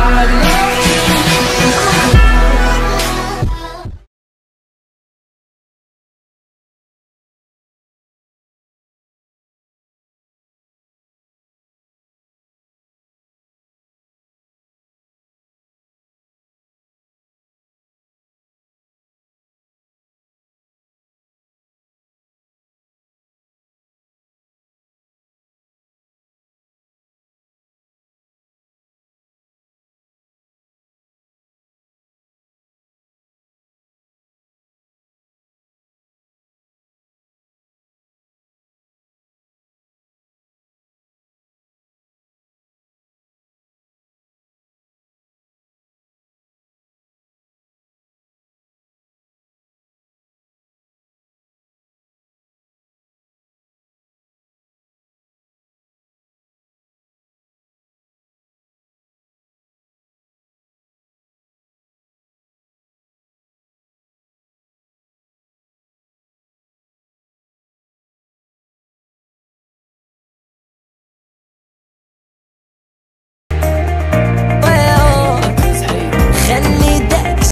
I